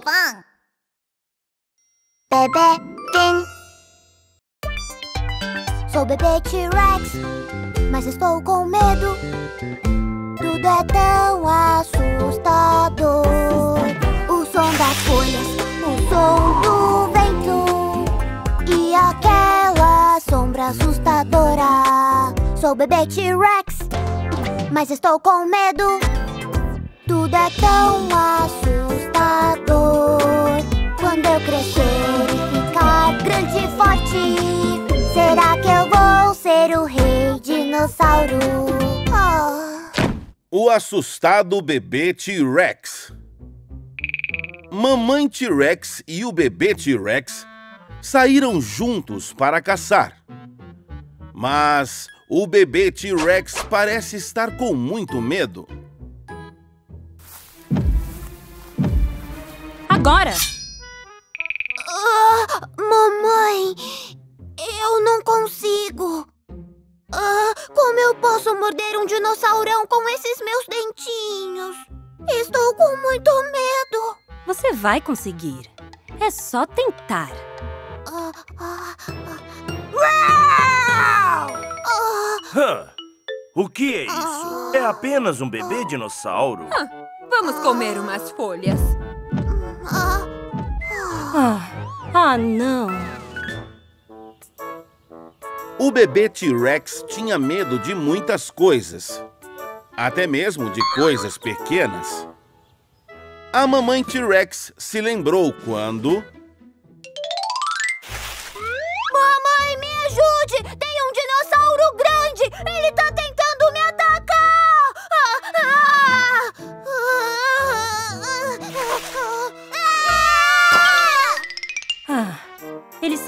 Ivan. Bebê Tim. Sou bebê T-Rex, mas estou com medo. Tudo é tão assustador. O som das folhas, o som do vento e aquela sombra assustadora. Sou bebê T-Rex, mas estou com medo. Tudo é tão assustador. Quando eu crescer e ficar grande e forte, será que eu vou ser o rei dinossauro? Oh. O assustado bebê T-Rex. Mamãe T-Rex e o bebê T-Rex saíram juntos para caçar. Mas o bebê T-Rex parece estar com muito medo. Agora! Ah, mamãe, eu não consigo. Ah, como eu posso morder um dinossaurão com esses meus dentinhos? Estou com muito medo. Você vai conseguir. É só tentar. Ah, ah? O que é isso? É apenas um bebê dinossauro? Vamos comer umas folhas. Ah. Ah, não. O bebê T-Rex tinha medo de muitas coisas, até mesmo de coisas pequenas. A mamãe T-Rex se lembrou quando.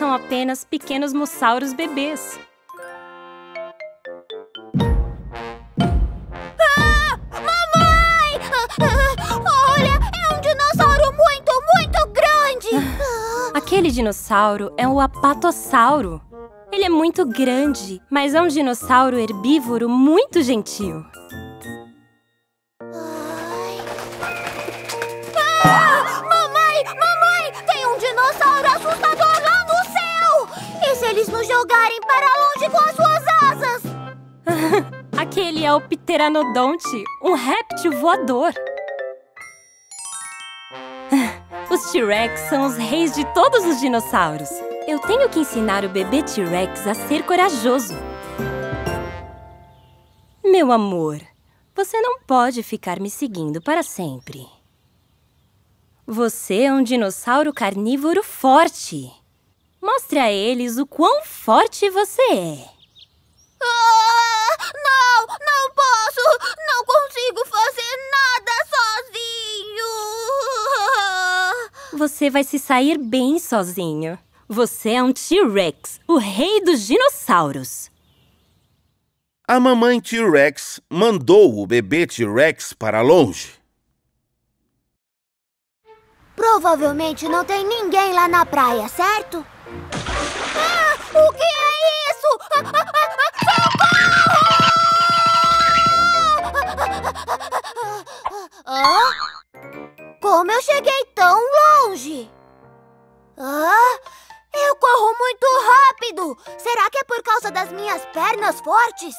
São apenas pequenos mossauros bebês. Mamãe! Ah, ah, Olha, é um dinossauro muito, muito grande! Ah, Aquele dinossauro é o apatossauro. Ele é muito grande, mas é um dinossauro herbívoro muito gentil. Eles nos jogarem para longe com as suas asas? Aquele é o Pteranodonte, um réptil voador. Os T-Rex são os reis de todos os dinossauros. Eu tenho que ensinar o bebê T-Rex a ser corajoso. Meu amor, você não pode ficar me seguindo para sempre. Você é um dinossauro carnívoro forte. Mostre a eles o quão forte você é. Ah, não, não posso! Não consigo fazer nada sozinho! Você vai se sair bem sozinho. Você é um T-Rex, o rei dos dinossauros. A mamãe T-Rex mandou o bebê T-Rex para longe. Provavelmente não tem ninguém lá na praia, certo? Ah, o que é isso? Ah, ah, ah, socorro! Ah? Como eu cheguei tão longe? Ah, eu corro muito rápido! Será que é por causa das minhas pernas fortes?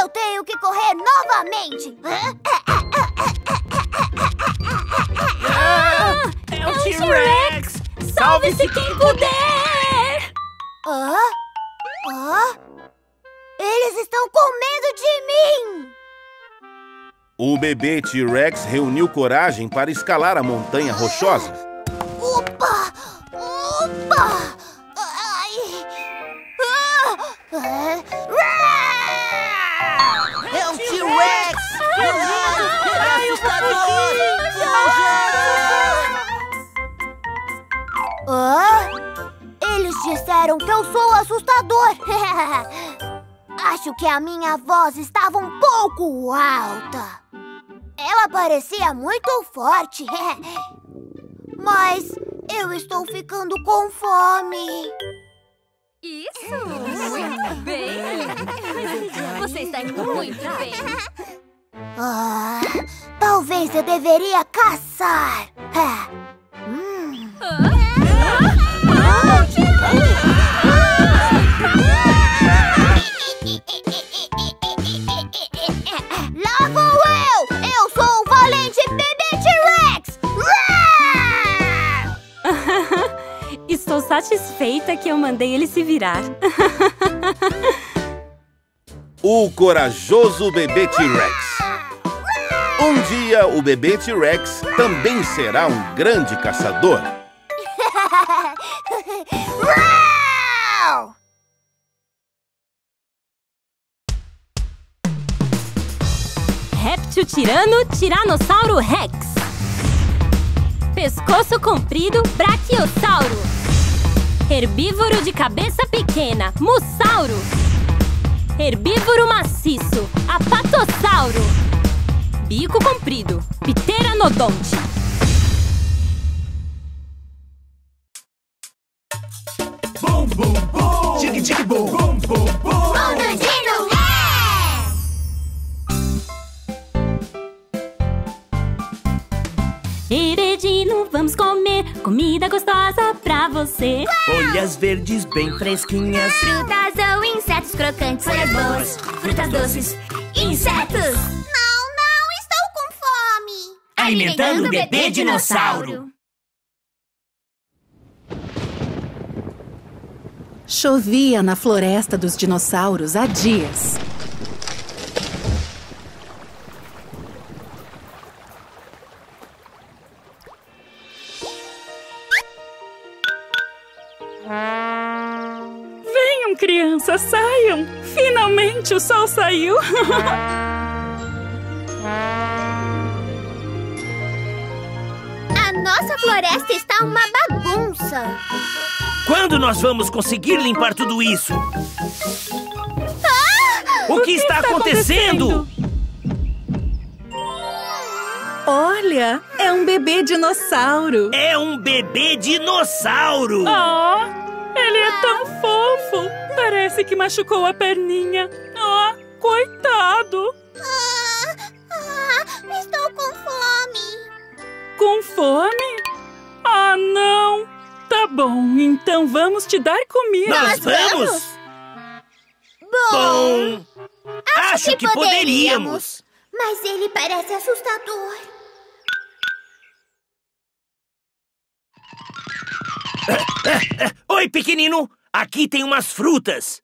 eu tenho que correr novamente! É o T-Rex! Salve-se quem puder! Hã? Hã? Eles estão com medo de mim! O bebê T-Rex reuniu coragem para escalar a montanha rochosa. Opa! Opa! Ai! Ah! Ah! É um T-Rex! Ai, eu Hã? Disseram que eu sou assustador. Acho que a minha voz estava um pouco alta. Ela parecia muito forte. Mas eu estou ficando com fome. Isso! Muito bem! Você está indo muito bem. Ah, talvez eu deveria caçar. satisfeita que eu mandei ele se virar. O corajoso bebê T-Rex. Um dia, o bebê T-Rex também será um grande caçador. Réptil tirano, Tiranossauro Rex. Pescoço comprido, Brachiosauro. Herbívoro de cabeça pequena, Mussauro. Herbívoro maciço, Apatossauro. Bico comprido, Pteranodonte. Mundo Heredino, vamos comer comida gostosa pra você. Folhas verdes bem fresquinhas. Frutas ou insetos crocantes. Folhas boas, frutas doces, insetos. Não, não, estou com fome. Alimentando o bebê dinossauro. Chovia na floresta dos dinossauros há dias. Crianças, saiam! Finalmente o sol saiu! A nossa floresta está uma bagunça. Quando nós vamos conseguir limpar tudo isso? O que está acontecendo? Olha, é um bebê dinossauro. É um bebê dinossauro! Oh, ele é tão fofo! Parece que machucou a perninha. Oh, coitado! Ah, ah, estou com fome. Com fome? Ah, não! Tá bom, então vamos te dar comida. Nós vamos? Bom, acho que poderíamos. Mas ele parece assustador. Oi, pequenino. Aqui tem umas frutas.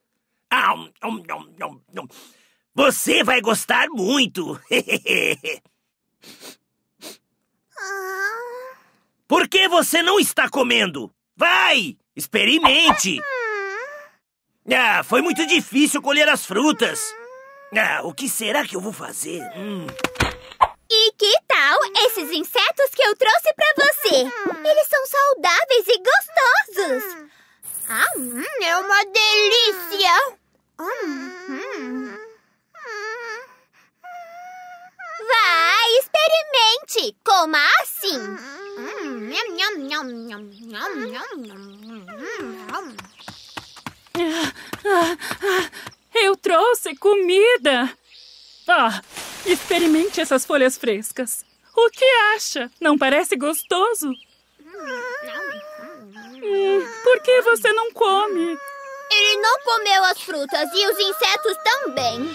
Você vai gostar muito. Por que você não está comendo? Vai, experimente. Ah, foi muito difícil colher as frutas. Ah, o que será que eu vou fazer? Hum. E que tal esses insetos que eu trouxe pra você? Eles são saudáveis e gostosos! Ah, hum, é uma delícia! Vai, experimente! Coma assim! Eu trouxe comida! Ah, experimente essas folhas frescas. O que acha? Não parece gostoso? Hum, por que você não come? Ele não comeu as frutas e os insetos também.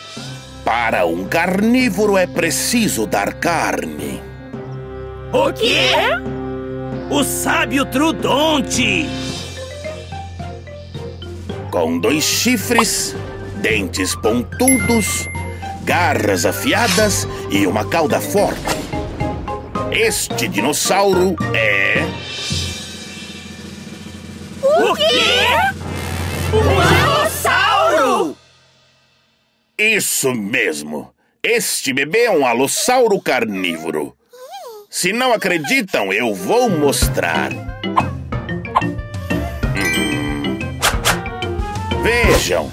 Para um carnívoro é preciso dar carne. O quê? O sábio Trudonte. Com dois chifres, dentes pontudos, garras afiadas e uma cauda forte. Este dinossauro é. O quê? Um dinossauro! Isso mesmo! Este bebê é um alossauro carnívoro. Se não acreditam, eu vou mostrar. Hum. Vejam,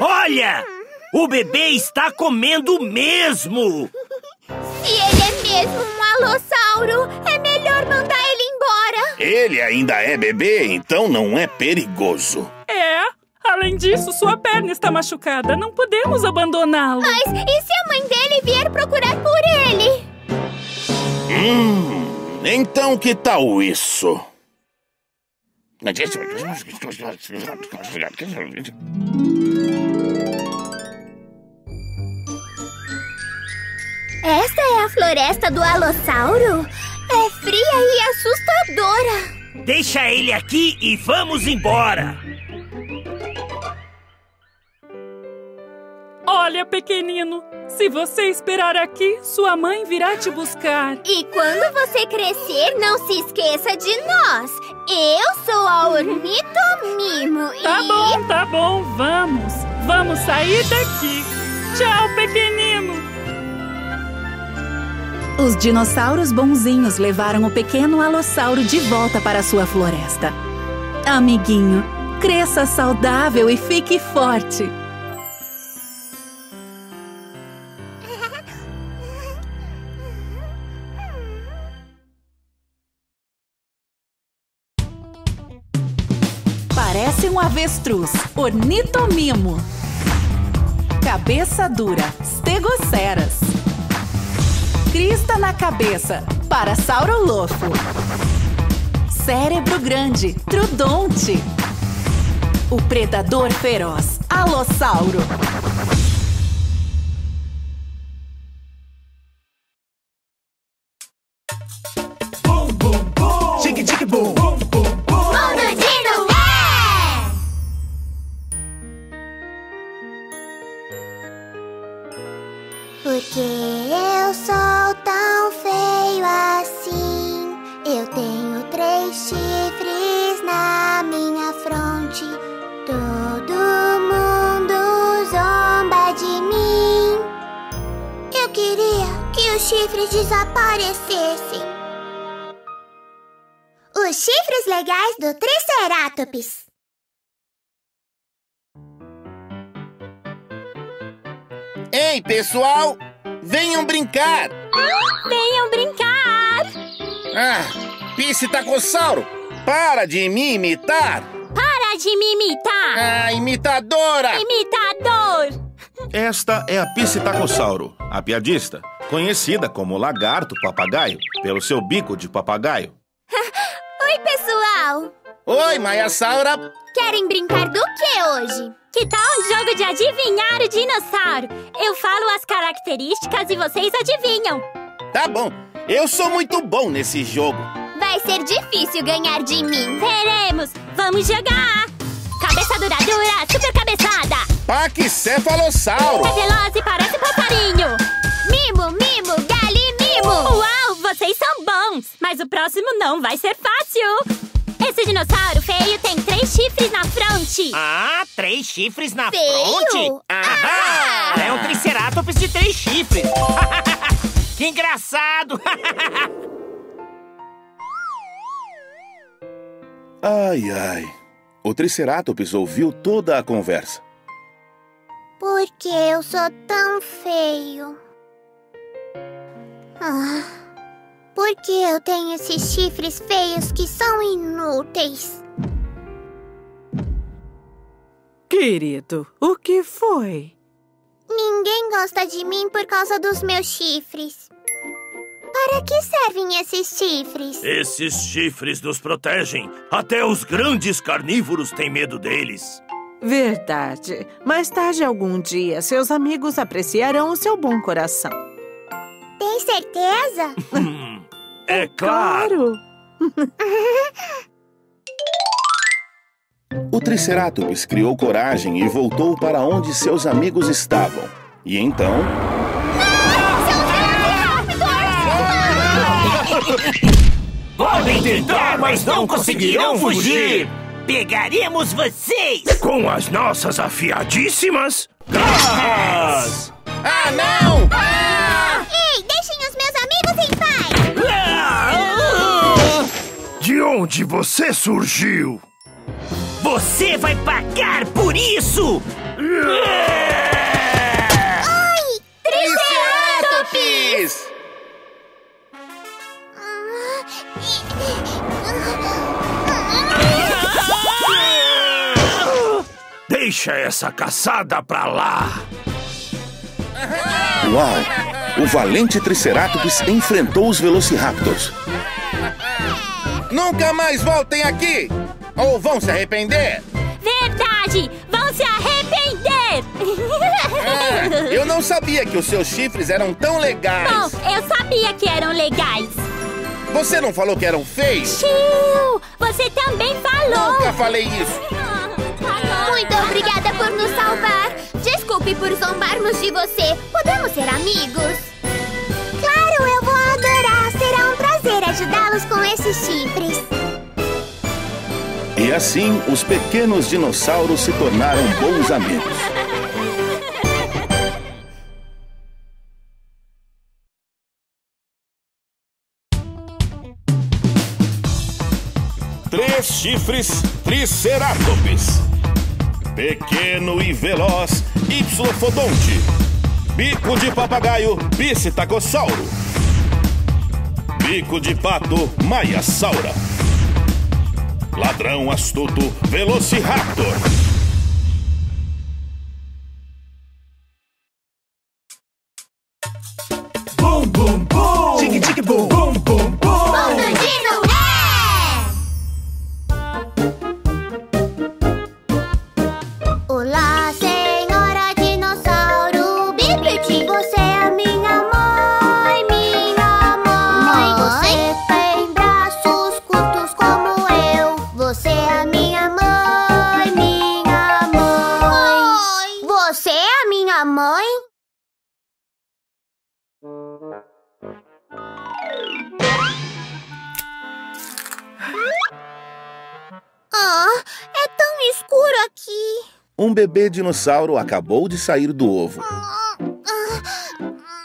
Olha! O bebê está comendo mesmo! Se ele é mesmo um alossauro, é melhor mandar ele embora. ele ainda é bebê, então não é perigoso. É. Além disso, sua perna está machucada. Não podemos abandoná-lo. Mas e se a mãe dele vier procurar por ele? Hum, então que tal isso? Esta é a floresta do Alossauro? É fria e assustadora. Deixa ele aqui e vamos embora. Olha, pequenino, se você esperar aqui, sua mãe virá te buscar. E quando você crescer, não se esqueça de nós. Eu sou a Ornitomimo Tá e... bom, tá bom, vamos. Vamos sair daqui. Tchau, pequenino. Os dinossauros bonzinhos levaram o pequeno alossauro de volta para sua floresta. Amiguinho, cresça saudável e fique forte. Parece um avestruz, ornitomimo. Cabeça dura, stegoceras. Crista na cabeça, parasaurolofo. Cérebro grande, trudonte. O predador feroz, alossauro. Tique, tique, boom. Mundo chifres desaparecessem. Os chifres legais do Triceratops. Ei, pessoal! Venham brincar! Venham brincar! Ah, Piscitacossauro, para de me imitar! Para de me imitar! Ah, imitadora! Imitador! Esta é a Piscitacossauro, a piadista, conhecida como lagarto papagaio, pelo seu bico de papagaio. Oi, pessoal! Oi, Maiasaura! Querem brincar do que hoje? Que tal um jogo de adivinhar o dinossauro? Eu falo as características e vocês adivinham. Tá bom, eu sou muito bom nesse jogo. Vai ser difícil ganhar de mim. Veremos! Vamos jogar! Cabeça dura, dura, super cabeçada! Paquicefalossauro! É veloz e parece passarinho! Mas o próximo não vai ser fácil! Esse dinossauro feio tem três chifres na fronte! Ah, três chifres na Feio? fronte? Ah! É um triceratops de três chifres. que engraçado. Ai, ai. O Triceratops ouviu toda a conversa. Por que eu sou tão feio? Ah, por que eu tenho esses chifres feios que são inúteis? Querido, o que foi? Ninguém gosta de mim por causa dos meus chifres. Para que servem esses chifres? Esses chifres nos protegem. Até os grandes carnívoros têm medo deles. Verdade. Mais tarde, algum dia, seus amigos apreciarão o seu bom coração. Tem certeza? Hum, é claro. O Triceratops criou coragem e voltou para onde seus amigos estavam. E então. Podem tentar, mas não conseguirão fugir. Pegaremos vocês com as nossas afiadíssimas garras. Ah, não! Ei, De onde você surgiu? Você vai pagar por isso! Triceratops! Deixa essa caçada pra lá! Uau! o valente Triceratops enfrentou os Velociraptors. Nunca mais voltem aqui! Ou vão se arrepender? Verdade! Vão se arrepender! Ah, eu não sabia que os seus chifres eram tão legais. Bom, eu sabia que eram legais. Você não falou que eram feios? Tio, você também falou. Nunca falei isso. Muito obrigada por nos salvar. Desculpe por zombarmos de você. Podemos ser amigos? Ajudá-los com esses chifres. E assim, os pequenos dinossauros se tornaram bons amigos. Três chifres Triceratops. Pequeno e veloz Ipsilofodonte. Bico de papagaio Psitacossauro. Bico de pato Maiasaura. Ladrão astuto Velociraptor. Bum, bum, bum. Ah, é tão escuro aqui. Um bebê dinossauro acabou de sair do ovo. Ah,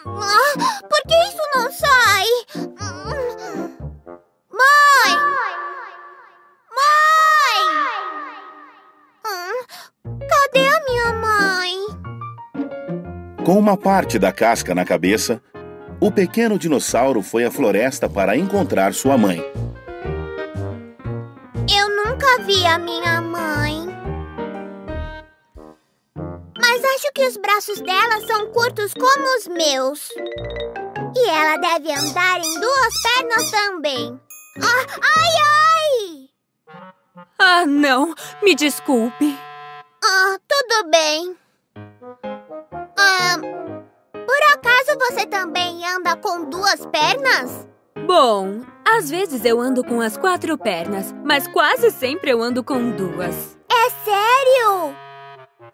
ah, por que isso não sai? Mãe! Mãe! Hum, Cadê a minha mãe? Com uma parte da casca na cabeça, o pequeno dinossauro foi à floresta para encontrar sua mãe. Minha mãe. Mas acho que os braços dela são curtos como os meus. E ela deve andar em duas pernas também. Ah, ai, ai! Ah, não. Me desculpe. Ah, tudo bem. Ah, por acaso você também anda com duas pernas? Bom, às vezes eu ando com as quatro pernas, mas quase sempre eu ando com duas. É sério?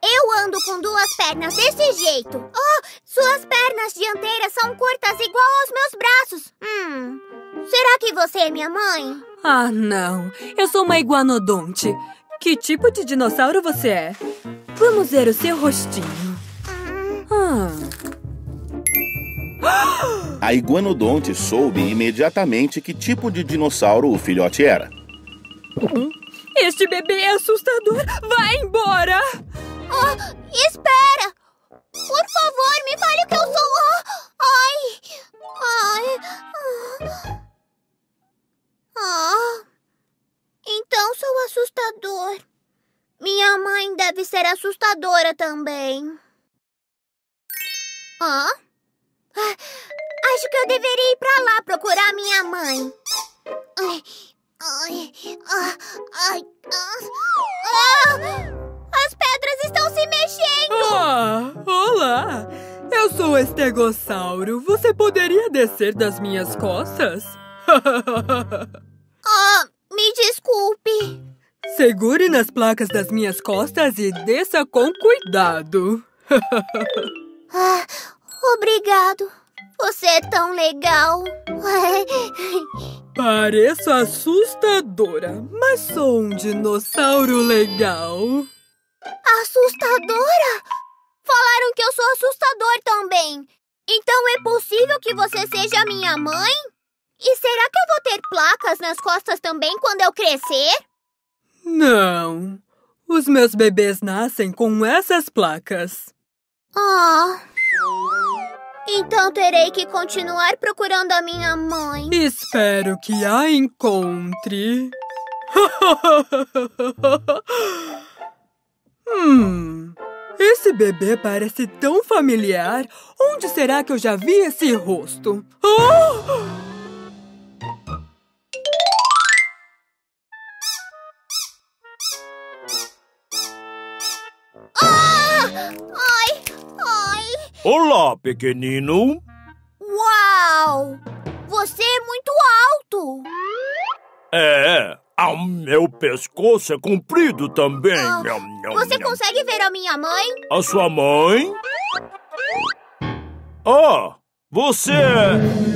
Eu ando com duas pernas desse jeito. Oh, suas pernas dianteiras são curtas igual aos meus braços. Hum, será que você é minha mãe? Ah, não. Eu sou uma iguanodonte. Que tipo de dinossauro você é? Vamos ver o seu rostinho. Ah. A iguanodonte soube imediatamente que tipo de dinossauro o filhote era. Este bebê é assustador. Vai embora! Oh, espera! Por favor, me fale o que eu sou. Oh, ai, ai. Ah. Ah. Então sou assustador. Minha mãe deve ser assustadora também. Ah? Ah, Acho que eu deveria ir pra lá procurar minha mãe. Ai, ai, ah, ai, ah, ah! As pedras estão se mexendo! Ah, olá! Eu sou o estegossauro. Você poderia descer das minhas costas? Ah, me desculpe. Segure nas placas das minhas costas e desça com cuidado. Ah, obrigado. Você é tão legal. Pareço assustadora, mas sou um dinossauro legal. Assustadora? Falaram que eu sou assustador também. Então é possível que você seja minha mãe? E será que eu vou ter placas nas costas também quando eu crescer? Não. Os meus bebês nascem com essas placas. Ah. Então terei que continuar procurando a minha mãe. Espero que a encontre. hum. Esse bebê parece tão familiar. Onde será que eu já vi esse rosto? Oh! Ah! Olá, pequenino. Uau! Você é muito alto. É, ah, meu pescoço é comprido também. Ah, Você consegue ver a minha mãe? A sua mãe? Ah, você é...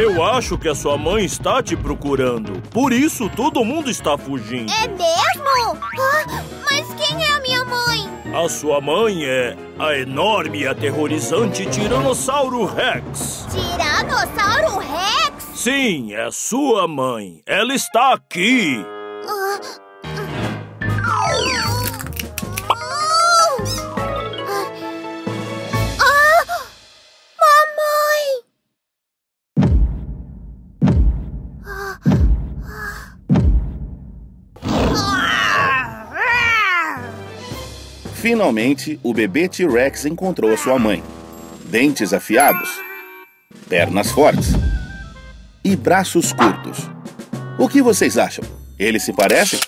Eu acho que a sua mãe está te procurando. Por isso, todo mundo está fugindo. É mesmo? Ah, mas quem é a sua mãe é a enorme e aterrorizante Tiranossauro Rex. Tiranossauro Rex? Sim, é sua mãe. Ela está aqui. Finalmente, o bebê T-Rex encontrou a sua mãe. Dentes afiados, pernas fortes e braços curtos. O que vocês acham? Eles se parecem?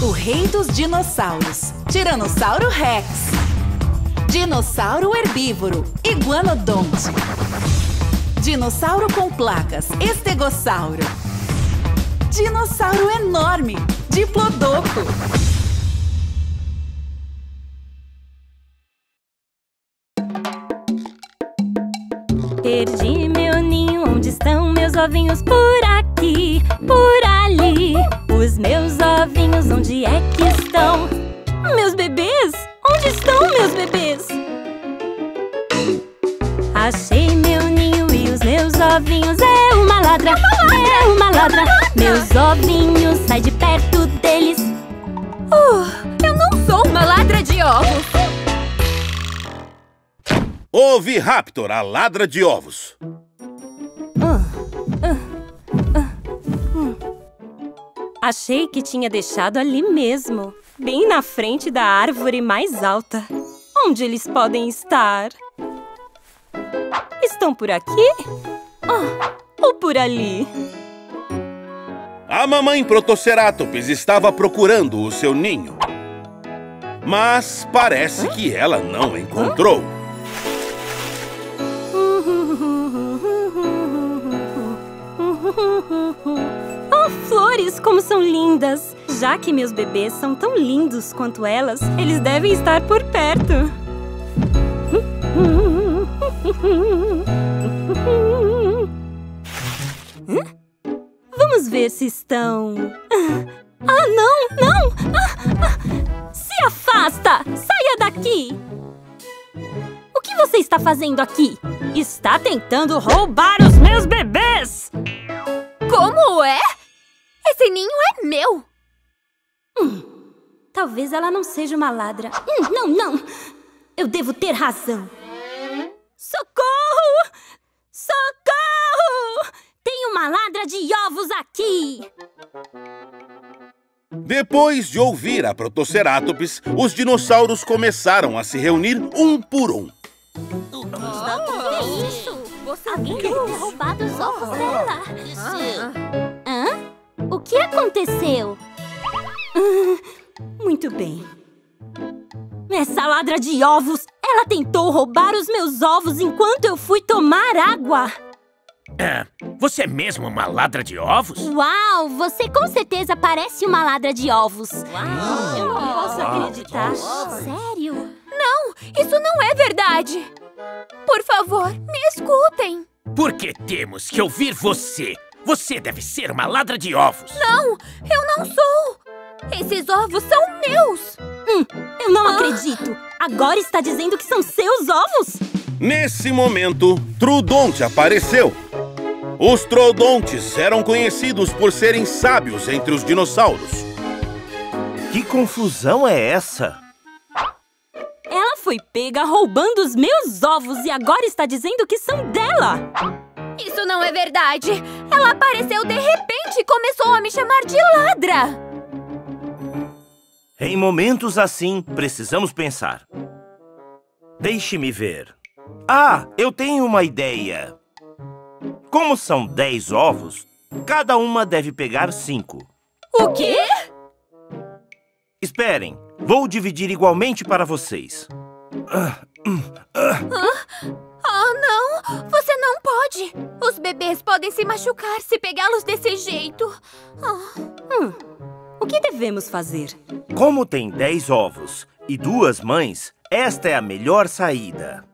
O rei dos dinossauros, Tiranossauro Rex. Dinossauro herbívoro, Iguanodonte. Dinossauro com placas, Estegossauro. Dinossauro enorme, Diplodocto. Perdi meu ninho, onde estão meus ovinhos? Por aqui, por ali. Os meus ovinhos, onde é que estão? Meus bebês? Onde estão meus bebês? Achei meu ovinhos. É uma ladra, é uma ladra. Meus ovinhos, sai de perto deles. Uh, eu não sou uma ladra de ovos. Oviraptor, a ladra de ovos. Achei que tinha deixado ali mesmo, bem na frente da árvore mais alta. Onde eles podem estar? Estão por aqui? Ah, ou por ali? A mamãe Protoceratops estava procurando o seu ninho. Mas parece que ela não encontrou. Oh, flores, como são lindas! Já que meus bebês são tão lindos quanto elas, eles devem estar por perto. Se estão. Ah, não, não! Ah, ah. Se afasta! Saia daqui! O que você está fazendo aqui? Está tentando roubar os meus bebês! Como é? Esse ninho é meu. Talvez ela não seja uma ladra. Hum, não, não! Eu devo ter razão. Socorro! Socorro! Tem uma ladra de ovos aqui! Depois de ouvir a Protoceratops, os dinossauros começaram a se reunir um por um. Que isso? Alguém deve ter roubado os ovos dela. Hã? O que aconteceu? Ah, Muito bem. Essa ladra de ovos! Ela tentou roubar os meus ovos enquanto eu fui tomar água! É, você é mesmo uma ladra de ovos? Uau! Você com certeza parece uma ladra de ovos! Uau! Eu não posso acreditar! Sério? Não, isso não é verdade. Por favor, me escutem. Por que temos que ouvir você? Você deve ser uma ladra de ovos. Não, eu não sou. Esses ovos são meus. Hum, eu não acredito! Agora está dizendo que são seus ovos? Nesse momento, Trudonte apareceu. Os Troodontes eram conhecidos por serem sábios entre os dinossauros. Que confusão é essa? Ela foi pega roubando os meus ovos e agora está dizendo que são dela! Isso não é verdade! Ela apareceu de repente e começou a me chamar de ladra! Em momentos assim, precisamos pensar. Deixe-me ver. Ah, eu tenho uma ideia. Como são 10 ovos, cada uma deve pegar 5. O quê? Esperem, vou dividir igualmente para vocês. Ah, não! Você não pode! Os bebês podem se machucar se pegá-los desse jeito. Ah. Hum, o que devemos fazer? Como tem 10 ovos e duas mães, esta é a melhor saída.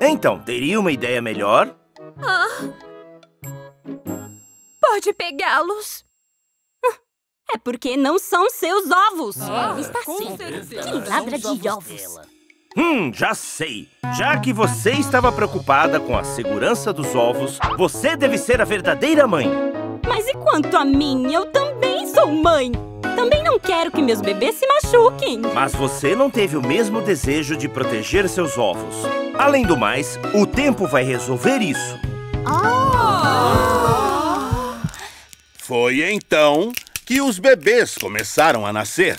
Então, teria uma ideia melhor? Ah. Pode pegá-los. É porque não são seus ovos. Ah, Está sim. Que ladra de ovos. Hum, já sei. Já que você estava preocupada com a segurança dos ovos, você deve ser a verdadeira mãe. Mas e quanto a mim? Eu também sou mãe. Também não quero que meus bebês se machuquem. Mas você não teve o mesmo desejo de proteger seus ovos. Além do mais, o tempo vai resolver isso. Oh. Foi então que os bebês começaram a nascer.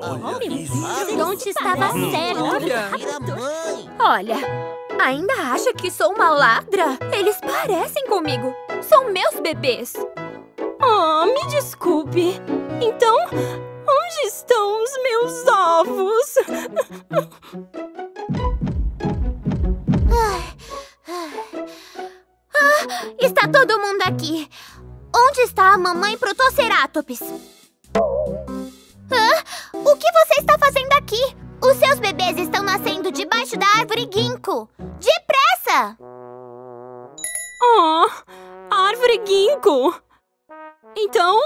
Olha isso. Onde estava certo. Olha, ainda acha que sou uma ladra? Eles parecem comigo. São meus bebês. Oh, me desculpe. Então, onde estão os meus ovos? Ah, está todo mundo aqui. Onde está a mamãe Protoceratops? Ah, o que você está fazendo aqui? Os seus bebês estão nascendo debaixo da árvore ginkgo. Depressa! Oh, árvore ginkgo! Então,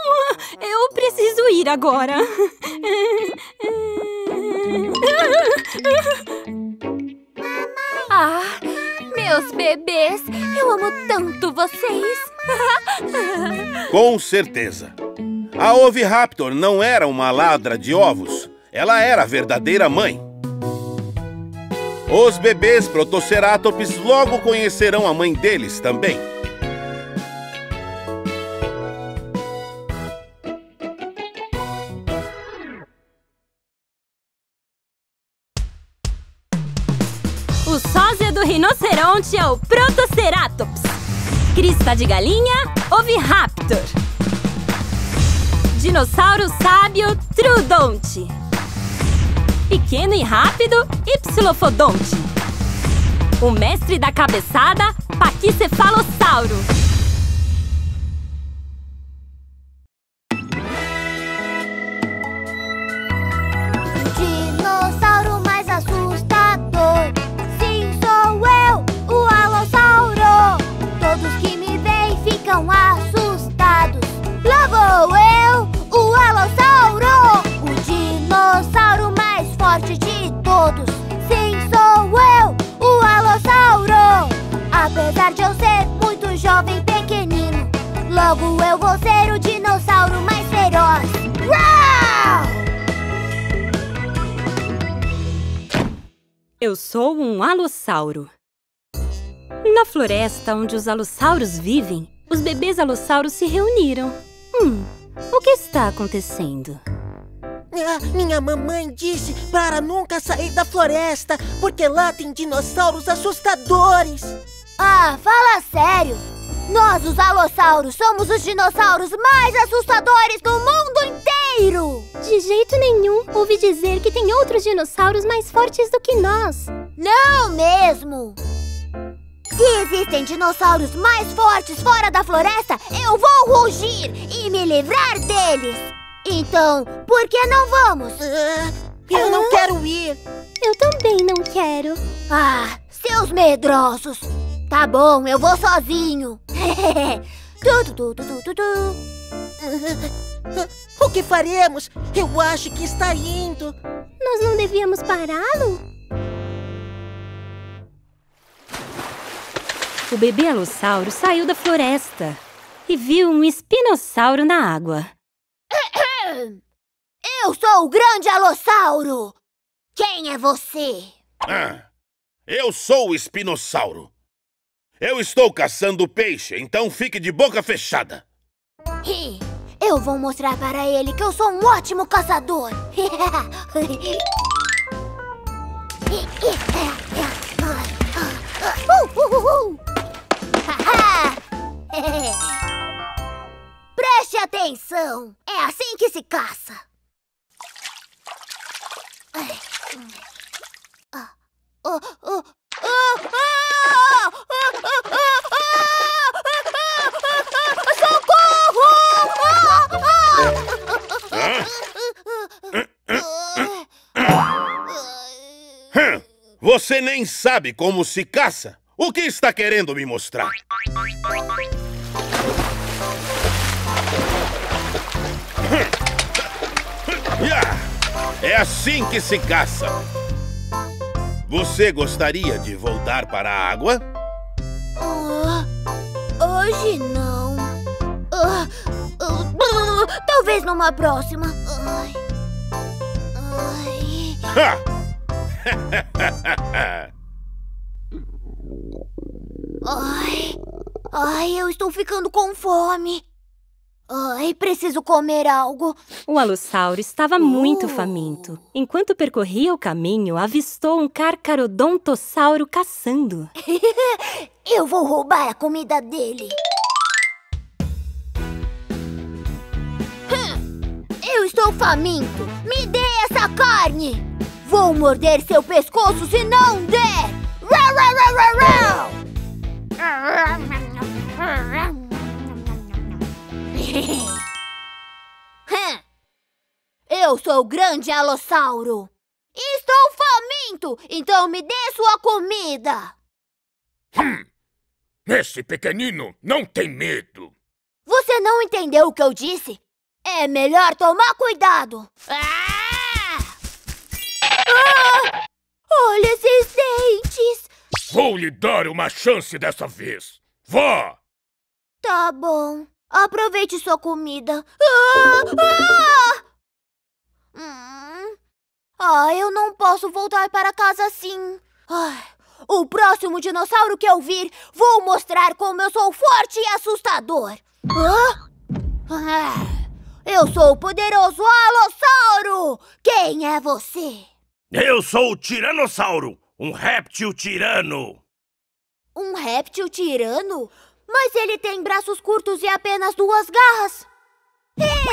eu preciso ir agora. Ah, meus bebês, eu amo tanto vocês. Com certeza. A Oviraptor não era uma ladra de ovos. Ela era a verdadeira mãe. Os bebês Protoceratops logo conhecerão a mãe deles também. Crista de galinha, Oviraptor. Dinossauro sábio, Trudonte. Pequeno e rápido, Ipsilofodonte. O mestre da cabeçada, Paquicefalossauro. Apesar de eu ser muito jovem e pequenino, logo eu vou ser o dinossauro mais feroz. Uau! Eu sou um alossauro. Na floresta onde os alossauros vivem, os bebês alossauros se reuniram. Hum, o que está acontecendo? Ah, minha mamãe disse para nunca sair da floresta, porque lá tem dinossauros assustadores. Ah, fala sério! Nós, os alossauros, somos os dinossauros mais assustadores do mundo inteiro! De jeito nenhum. Ouvi dizer que tem outros dinossauros mais fortes do que nós. Não mesmo! Se existem dinossauros mais fortes fora da floresta, eu vou rugir e me livrar deles! Então, por que não vamos? Ah, eu não quero ir. Eu também não quero. Ah, seus medrosos! Tá bom, eu vou sozinho. O que faremos? Eu acho que está indo. Nós não devíamos pará-lo? O bebê alossauro saiu da floresta e viu um espinossauro na água. Eu sou o grande alossauro! Quem é você? Ah, eu sou o espinossauro. Eu estou caçando peixe, então fique de boca fechada. Eu vou mostrar para ele que eu sou um ótimo caçador. Preste atenção! É assim que se caça! Hum, Você nem sabe como se caça. O que está querendo me mostrar? É assim que se caça. Você gostaria de voltar para a água? Ah, hoje não. Ah, ah, talvez numa próxima. Ai. Ai. Ai. Ai, eu estou ficando com fome. Ai, preciso comer algo. O alossauro estava muito faminto. Enquanto percorria o caminho, avistou um carcarodontossauro caçando. eu vou roubar a comida dele. Hum, eu estou faminto. Me dê essa carne. Vou morder seu pescoço se não der. Rau, rau, rau, rau, rau. Eu sou o grande alossauro. Estou faminto, então me dê sua comida. Hum, esse pequenino não tem medo. Você não entendeu o que eu disse? É melhor tomar cuidado. Ah! Ah! Olha esses dentes. Vou lhe dar uma chance dessa vez. Vá! Tá bom. Aproveite sua comida. Ah! Ah! Hum. ah, eu não posso voltar para casa assim. Ah, o próximo dinossauro que eu vir, vou mostrar como eu sou forte e assustador. Ah? Ah, eu sou o poderoso Alossauro! Quem é você? Eu sou o Tiranossauro, um réptil tirano. Um réptil tirano? Mas ele tem braços curtos e apenas duas garras.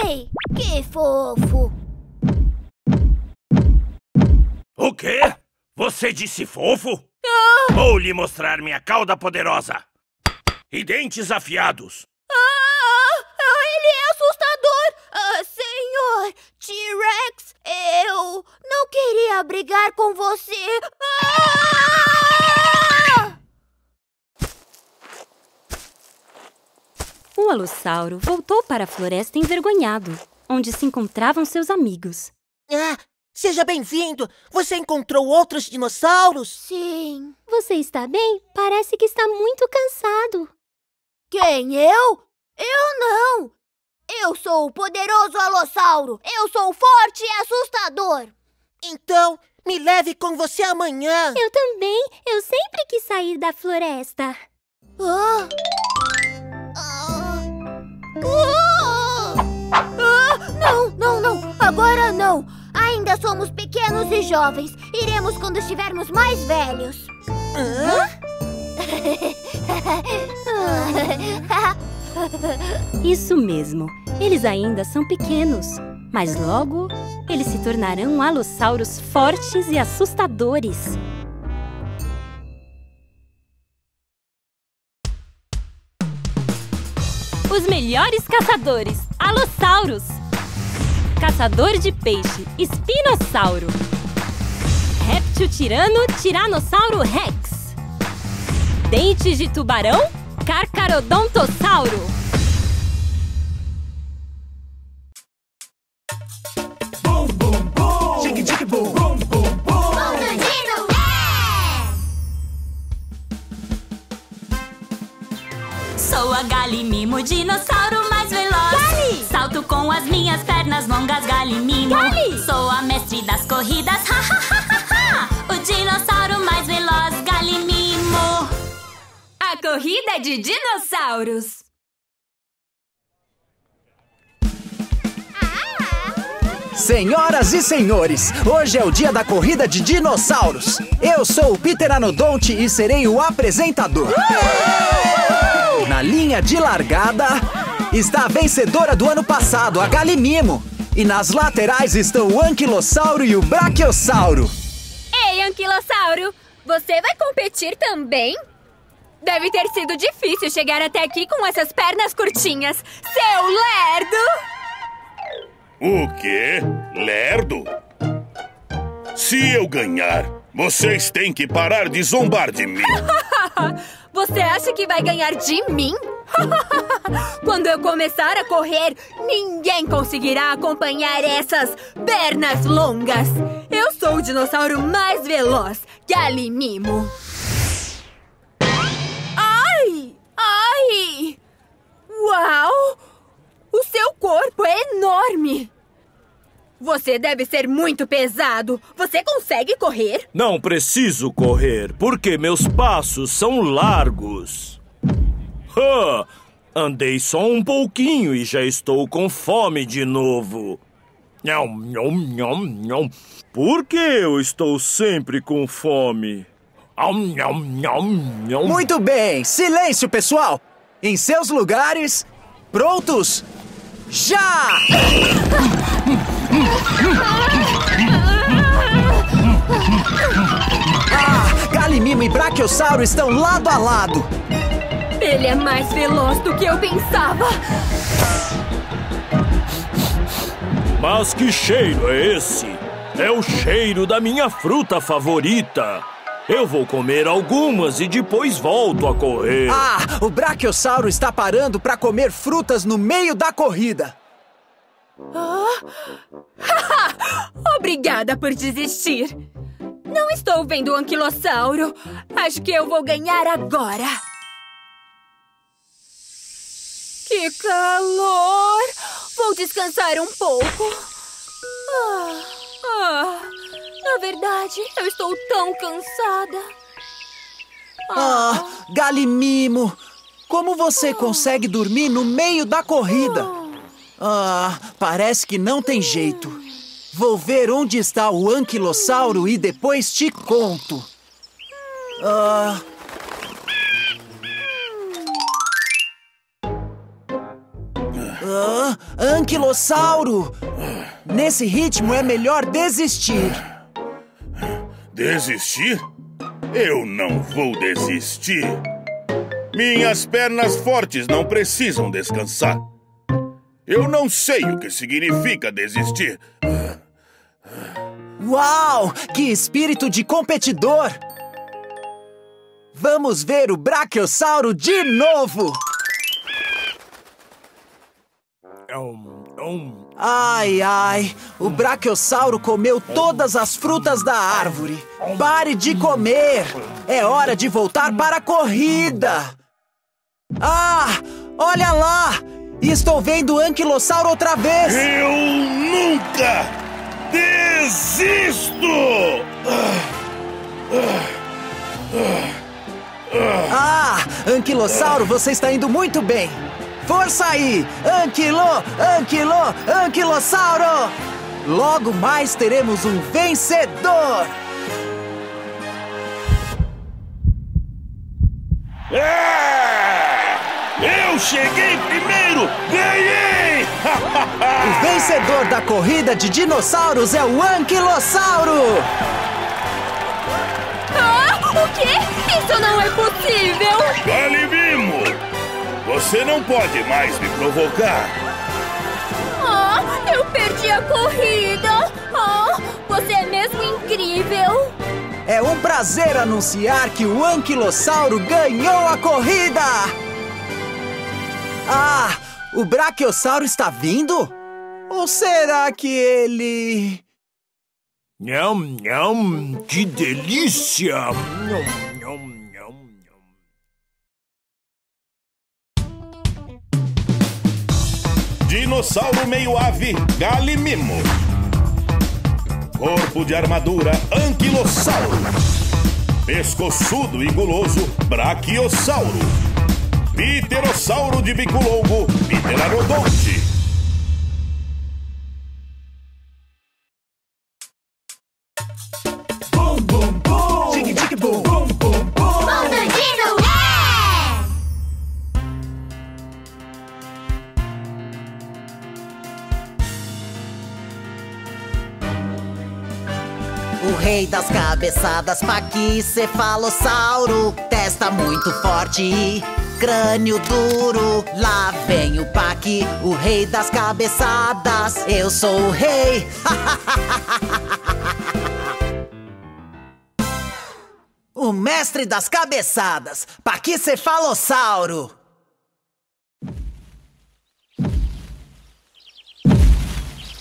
Ei, que fofo! O quê? Você disse fofo? Ah! Vou lhe mostrar minha cauda poderosa. E dentes afiados. Ah! Ele é assustador! Ah, senhor T-Rex, eu não queria brigar com você. Ah! O alossauro voltou para a floresta envergonhado, onde se encontravam seus amigos. Ah, seja bem-vindo! Você encontrou outros dinossauros? Sim. Você está bem? Parece que está muito cansado. Quem, eu? Eu não! Eu sou o poderoso Alossauro! Eu sou forte e assustador! Então, me leve com você amanhã! Eu também! Eu sempre quis sair da floresta! Ah! Ah! Ah! Não, não, não! Agora não! Ainda somos pequenos e jovens. Iremos quando estivermos mais velhos. Hã? Isso mesmo. Eles ainda são pequenos, mas logo eles se tornarão alossauros fortes e assustadores. Os melhores caçadores, alossauros. Caçador de peixe, espinossauro. Réptil tirano, tiranossauro rex. Dentes de tubarão, carcarodontossauro. Galimimo, dinossauro mais veloz. Gali! Salto com as minhas pernas longas, Galimimo. Gali! Sou a mestre das corridas, ha ha ha ha ha. O dinossauro mais veloz, Galimimo. A corrida de dinossauros. Senhoras e senhores, hoje é o dia da corrida de dinossauros. Eu sou o Peter Anodonte e serei o apresentador. Na linha de largada está a vencedora do ano passado, a Galimimo. E nas laterais estão o Anquilossauro e o Brachiossauro. Ei, Anquilossauro! Você vai competir também? Deve ter sido difícil chegar até aqui com essas pernas curtinhas. Seu lerdo! O quê? Lerdo? Se eu ganhar, vocês têm que parar de zombar de mim. Você acha que vai ganhar de mim? Quando eu começar a correr, ninguém conseguirá acompanhar essas pernas longas. Eu sou o dinossauro mais veloz, Galimimo. Ai! Ai! Uau! O seu corpo é enorme! Você deve ser muito pesado. Você consegue correr? Não preciso correr, porque meus passos são largos. Ah, andei só um pouquinho e já estou com fome de novo. Nham, nham, nham, nham. Por que eu estou sempre com fome? Nham, nham, nham, nham. Muito bem, silêncio, pessoal! Em seus lugares, prontos? Já! Ah, Galimimo e Brachiosauro estão lado a lado. Ele é mais veloz do que eu pensava. Mas que cheiro é esse? É o cheiro da minha fruta favorita. Eu vou comer algumas e depois volto a correr. Ah, o Brachiosauro está parando para comer frutas no meio da corrida. Ah? Obrigada por desistir. Não estou vendo o anquilossauro. Acho que eu vou ganhar agora. Que calor! Vou descansar um pouco. Ah, ah, na verdade, eu estou tão cansada. Ah, Galimimo, como você consegue dormir no meio da corrida? Ah, parece que não tem jeito. Vou ver onde está o anquilossauro e depois te conto. Ah. Ah, anquilossauro! Nesse ritmo é melhor desistir. Desistir? Eu não vou desistir. Minhas pernas fortes não precisam descansar. Eu não sei o que significa desistir. Uau! Que espírito de competidor! Vamos ver o Brachiosauro de novo! Ai, ai! O Brachiosauro comeu todas as frutas da árvore. Pare de comer! É hora de voltar para a corrida! Ah! Olha lá! Estou vendo o Anquilossauro outra vez! Eu nunca desisto! Ah! Anquilossauro, você está indo muito bem! Força aí! Anquilo! Anquilo! Anquilossauro! Logo mais teremos um vencedor! É! Eu cheguei primeiro! Ganhei! o vencedor da corrida de dinossauros é o Anquilossauro! Ah, o quê? Isso não é possível! Galimimo! Você não pode mais me provocar! Ah, eu perdi a corrida! Ah, você é mesmo incrível! É um prazer anunciar que o Anquilossauro ganhou a corrida! Ah, o Brachiossauro está vindo? Ou será que ele... Nham, nham, que delícia! Nham. Dinossauro meio-ave Galimimo. Corpo de armadura Anquilossauro. Pescoçudo e guloso Braquiossauro. Pterossauro de bico longo Pteranodonte. Rei das cabeçadas, Paquicefalossauro. Testa muito forte e crânio duro. Lá vem o Paqui, o rei das cabeçadas. Eu sou o rei. o mestre das cabeçadas, Paquicefalossauro.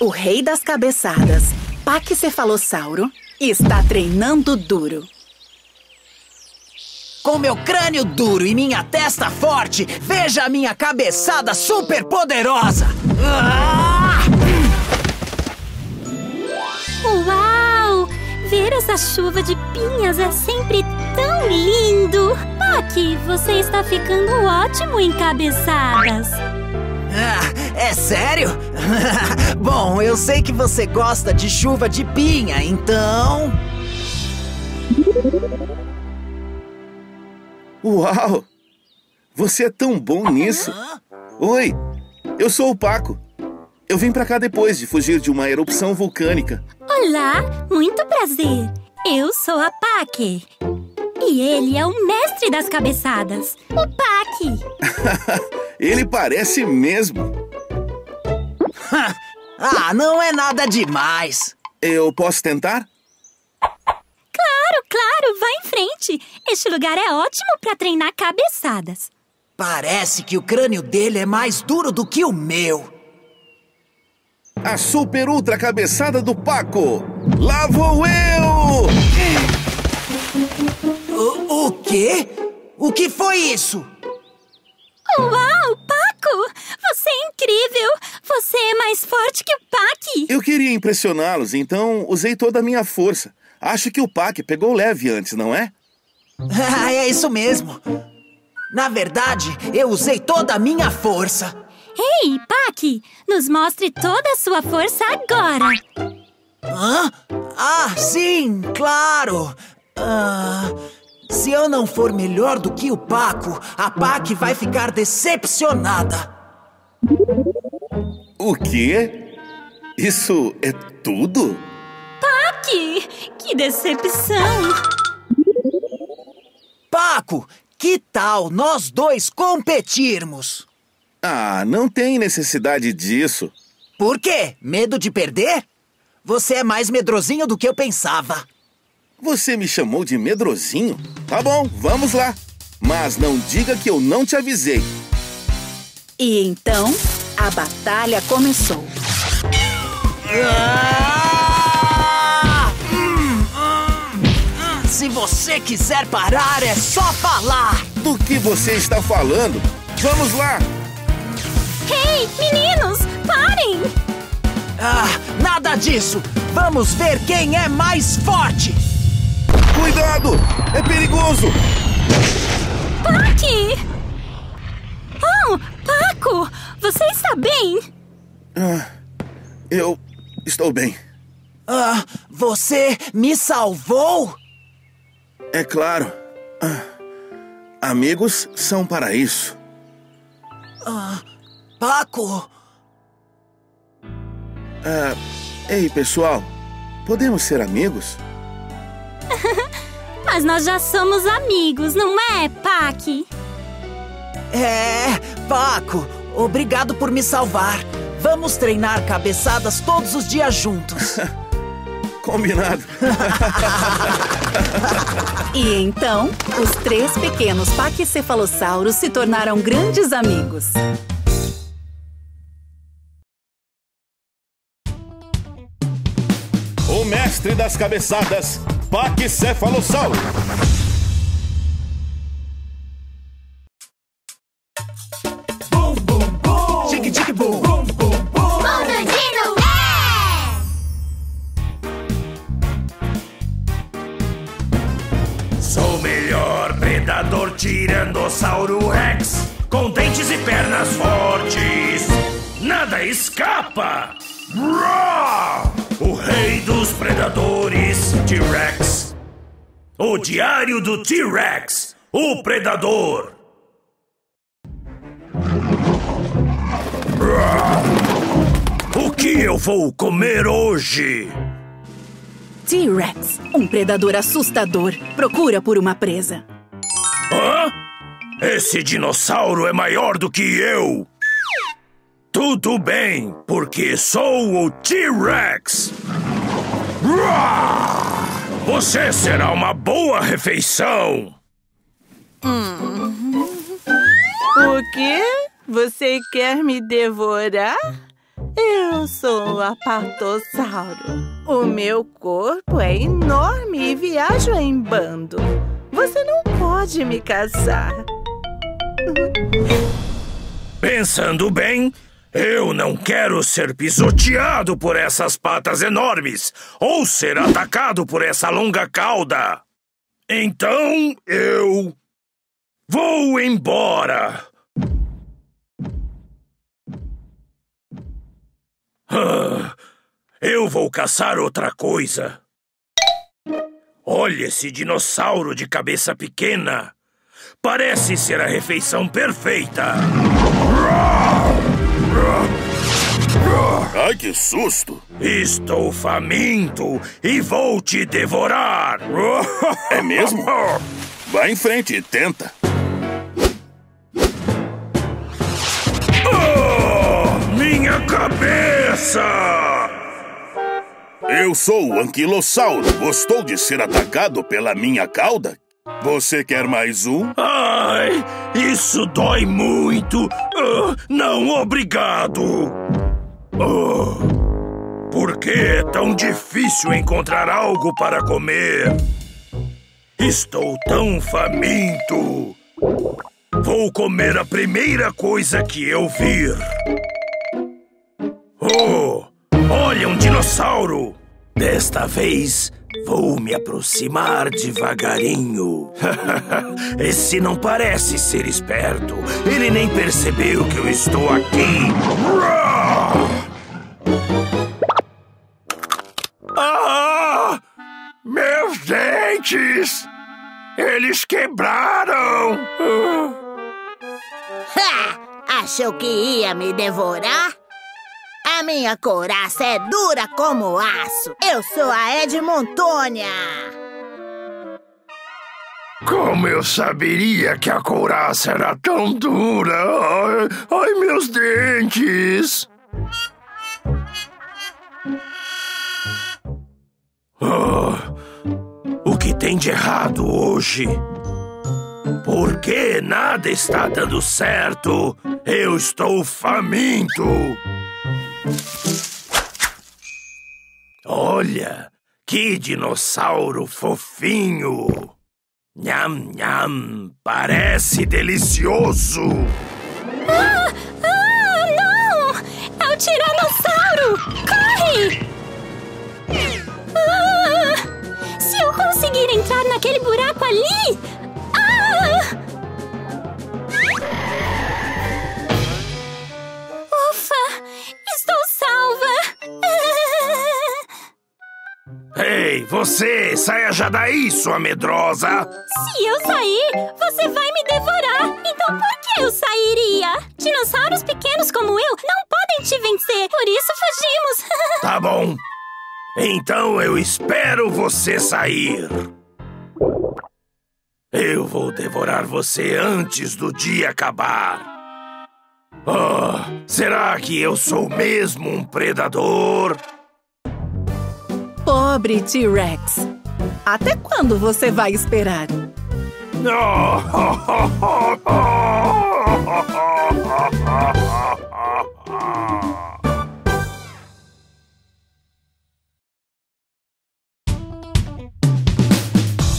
O rei das cabeçadas, Paquicefalossauro, está treinando duro. Com meu crânio duro e minha testa forte, veja a minha cabeçada super poderosa. Uau! Ver essa chuva de pinhas é sempre tão lindo! Paki, você está ficando ótimo em cabeçadas. Ah, é sério? Bom, eu sei que você gosta de chuva de pinha, então. Uau! Você é tão bom nisso. Oi, eu sou o Paco. Eu vim pra cá depois de fugir de uma erupção vulcânica. Olá, muito prazer. Eu sou a Paki. E ele é o mestre das cabeçadas, o Paki. Ele parece mesmo. ah, não é nada demais. Eu posso tentar? Claro, claro, vá em frente. Este lugar é ótimo para treinar cabeçadas. Parece que o crânio dele é mais duro do que o meu. A super ultra cabeçada do Paco! Lá vou eu! O, o quê? O que foi isso? Uau, Paco! Você é incrível! Você é mais forte que o Paki! Eu queria impressioná-los, então usei toda a minha força. Acho que o Pac pegou leve antes, não é? Ah, é isso mesmo. Na verdade, eu usei toda a minha força. Ei, Pac, nos mostre toda a sua força agora. Hã? Ah, sim, claro. Ah, se eu não for melhor do que o Paco, a Pac vai ficar decepcionada. O quê? Isso é tudo? Pac, que decepção! Paco, que tal nós dois competirmos? Ah, não tem necessidade disso. Por quê? Medo de perder? Você é mais medrosinho do que eu pensava. Você me chamou de medrosinho? Tá bom, vamos lá. Mas não diga que eu não te avisei. E então, a batalha começou. Ah! Hum, hum, hum. Se você quiser parar, é só falar. Do que você está falando? Vamos lá. Ei, meninos, parem! Ah, nada disso. Vamos ver quem é mais forte. Cuidado! É perigoso! Paki! Oh, Paco! Você está bem? Ah, eu estou bem. Ah, você me salvou? É claro. Ah, amigos são para isso. Ah, Paco! Ah, ei, pessoal. Podemos ser amigos? Mas nós já somos amigos, não é, Pac? É, Paco, obrigado por me salvar. Vamos treinar cabeçadas todos os dias juntos. Combinado. e então, os três pequenos paquicefalossauros se tornaram grandes amigos. O mestre das cabeçadas, Paquicefalossal. Bum, bum, bum. Tique, tique, bum. Bum, bum, bum. Bom é! Sou o melhor predador tiranossauro rex. Com dentes e pernas fortes. Nada escapa. raw. Rei dos predadores, T-Rex. O diário do T-Rex, o predador. O que eu vou comer hoje? T-Rex, um predador assustador, procura por uma presa. Hã? Esse dinossauro é maior do que eu! Tudo bem, porque sou o T-Rex! Você será uma boa refeição! Hum. O quê? Você quer me devorar? Eu sou o apatossauro. O meu corpo é enorme e viajo em bando. Você não pode me caçar. Pensando bem, eu não quero ser pisoteado por essas patas enormes ou ser atacado por essa longa cauda. Então eu vou embora. Ah, eu vou caçar outra coisa. Olha esse dinossauro de cabeça pequena. Parece ser a refeição perfeita. Ai, que susto! Estou faminto e vou te devorar. É mesmo? Vai em frente e tenta. Oh, minha cabeça! Eu sou o Anquilossauro. Gostou de ser atacado pela minha cauda? Você quer mais um? Ai, isso dói muito. Uh, não, obrigado. Uh, por que é tão difícil encontrar algo para comer? Estou tão faminto. Vou comer a primeira coisa que eu vir. Oh, olha um dinossauro! Desta vez vou me aproximar devagarinho. Esse não parece ser esperto. Ele nem percebeu que eu estou aqui. Ah! Meus dentes! Eles quebraram! Ha! Achou que ia me devorar? A minha couraça é dura como aço. Eu sou a Edmontônia. Como eu saberia que a couraça era tão dura? Ai, ai meus dentes! Errado hoje? Por que nada está dando certo? Eu estou faminto! Olha, que dinossauro fofinho! Nham, nham, parece delicioso! Entrar naquele buraco ali... Ah! Ufa! Estou salva! Ei, você! Saia já daí, sua medrosa! Se eu sair, você vai me devorar! Então por que eu sairia? Dinossauros pequenos como eu não podem te vencer, por isso fugimos! Tá bom. Então eu espero você sair. Eu vou devorar você antes do dia acabar. Oh, será que eu sou mesmo um predador? Pobre T-Rex. Até quando você vai esperar?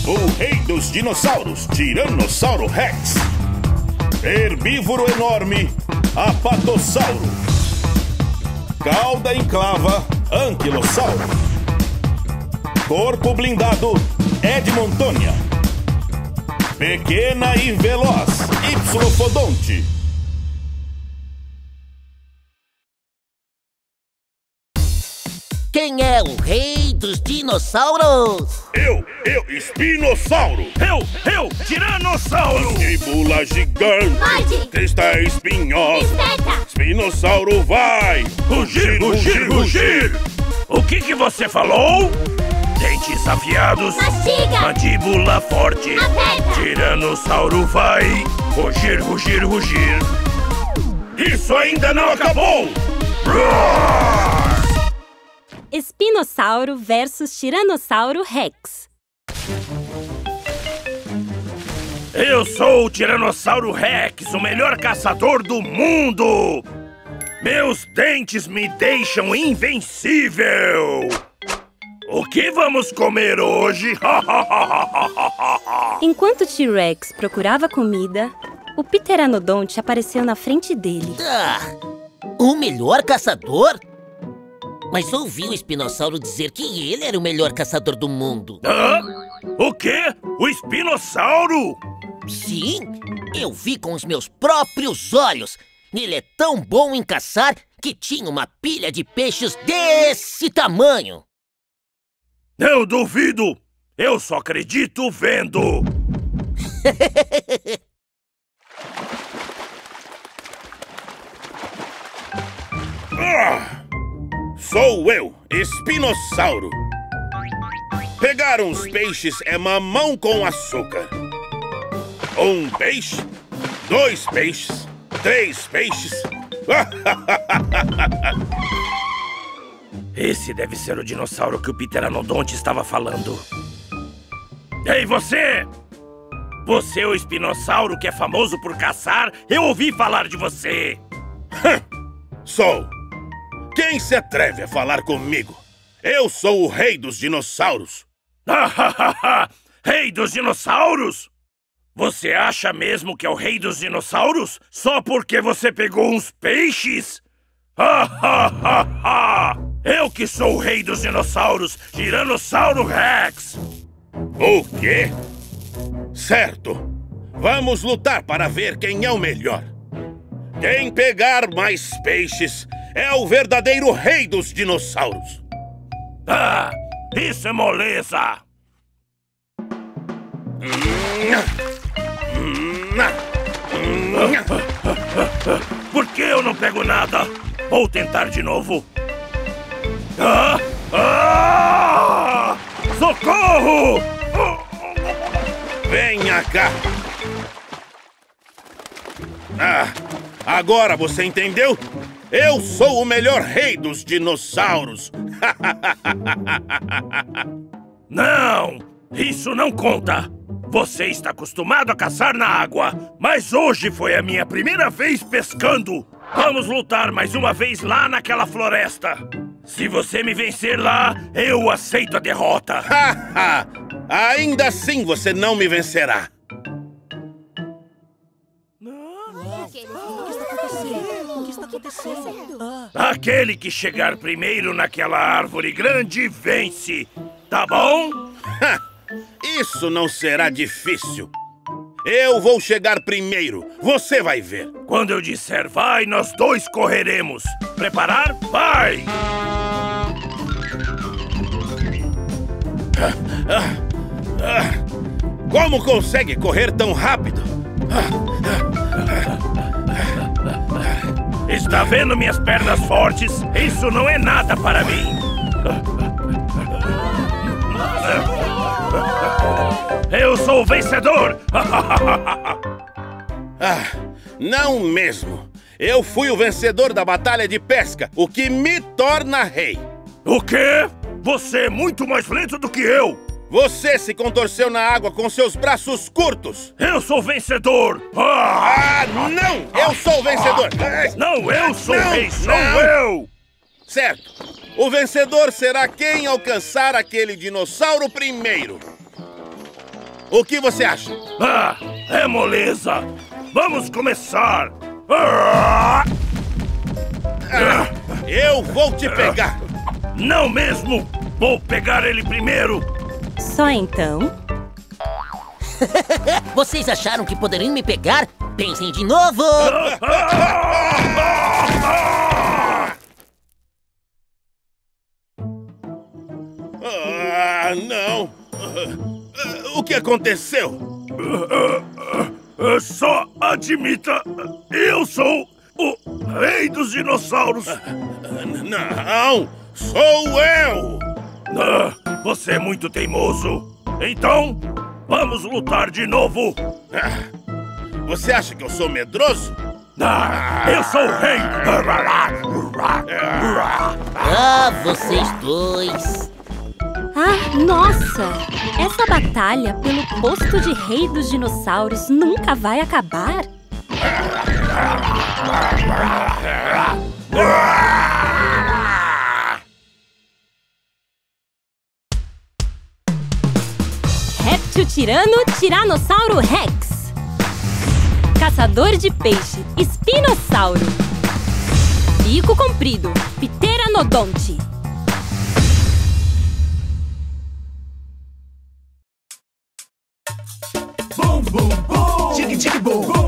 O rei dos dinossauros, Tiranossauro Rex. Herbívoro enorme, Apatossauro. Cauda enclava, Anquilossauro. Corpo blindado, Edmontônia. Pequena e veloz, Ypsilofodonte. Quem é o rei dos dinossauros? Eu, eu, espinossauro. Eu, eu, tiranossauro. Mandíbula gigante. Morde. Testa espinhosa. Espeta. Espinossauro vai. Rugir, rugir, rugir. O que que você falou? Dentes afiados. Mastiga. Mandíbula forte. Aperta. Tiranossauro vai. Rugir, rugir, rugir. Isso ainda não acabou. Roar! Espinossauro versus Tiranossauro Rex. Eu sou o Tiranossauro Rex, o melhor caçador do mundo! Meus dentes me deixam invencível! O que vamos comer hoje? Enquanto T-Rex procurava comida, o Pteranodonte apareceu na frente dele. Ah, o melhor caçador? Mas ouvi o espinossauro dizer que ele era o melhor caçador do mundo. Hã? O quê? O espinossauro? Sim, eu vi com os meus próprios olhos. Ele é tão bom em caçar que tinha uma pilha de peixes desse tamanho. Eu duvido! Eu só acredito vendo! Ah, sou eu, Espinossauro. Pegar uns peixes é mamão com açúcar. Um peixe, dois peixes, três peixes. Esse deve ser o dinossauro que o Pteranodonte estava falando. Ei, você! Você é o espinossauro que é famoso por caçar? Eu ouvi falar de você! Sou. Quem se atreve a falar comigo? Eu sou o rei dos dinossauros. rei dos dinossauros? Você acha mesmo que é o rei dos dinossauros? Só porque você pegou uns peixes? Eu que sou o rei dos dinossauros, Tiranossauro Rex! O quê? Certo. Vamos lutar para ver quem é o melhor. Quem pegar mais peixes é o verdadeiro rei dos dinossauros. Ah, isso é moleza! Por que eu não pego nada? Vou tentar de novo. Ah! Ah! Socorro! Venha cá. Ah, agora você entendeu? Eu sou o melhor rei dos dinossauros. não! Isso não conta! Você está acostumado a caçar na água, mas hoje foi a minha primeira vez pescando. Vamos lutar mais uma vez lá naquela floresta. Se você me vencer lá, eu aceito a derrota. Ainda assim você não me vencerá. Aquele que chegar primeiro naquela árvore grande vence, tá bom? Isso não será difícil. Eu vou chegar primeiro. Você vai ver. Quando eu disser vai, nós dois correremos. Preparar? Vai! Como consegue correr tão rápido? Está vendo minhas pernas fortes? Isso não é nada para mim. Eu sou o vencedor! ah, não mesmo. Eu fui o vencedor da batalha de pesca, o que me torna rei. O quê? Você é muito mais lento do que eu! Você se contorceu na água com seus braços curtos! Eu sou vencedor! Ah, não! Eu sou o vencedor! Não, eu sou o rei, sou eu! Certo. O vencedor será quem alcançar aquele dinossauro primeiro. O que você acha? Ah, é moleza! Vamos começar! Ah! Ah, eu vou te pegar! Não mesmo! Vou pegar ele primeiro! Só então? Vocês acharam que poderiam me pegar? Pensem de novo! Ah, não! O que aconteceu? Só admita, eu sou o rei dos dinossauros. Não, sou eu! Ah, você é muito teimoso. Então, vamos lutar de novo. Você acha que eu sou medroso? Ah, eu sou o rei. Ah, vocês dois. Ah, nossa! Essa batalha pelo posto de rei dos dinossauros nunca vai acabar? Tirano Tiranossauro Rex. Caçador de peixe Espinossauro. Bico comprido Pteranodonte. Bum, bum, bum. Bum. Bum, bum, bum.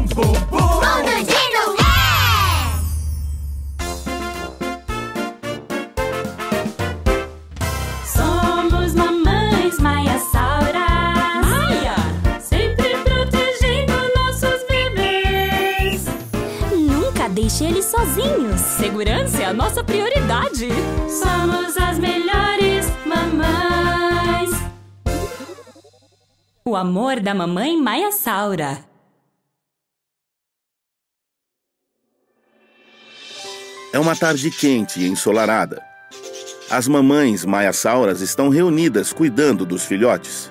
Sozinhos. Segurança é a nossa prioridade. Somos as melhores mamães. O amor da mamãe Maia Saura. É uma tarde quente e ensolarada. As mamães maiassauras estão reunidas cuidando dos filhotes.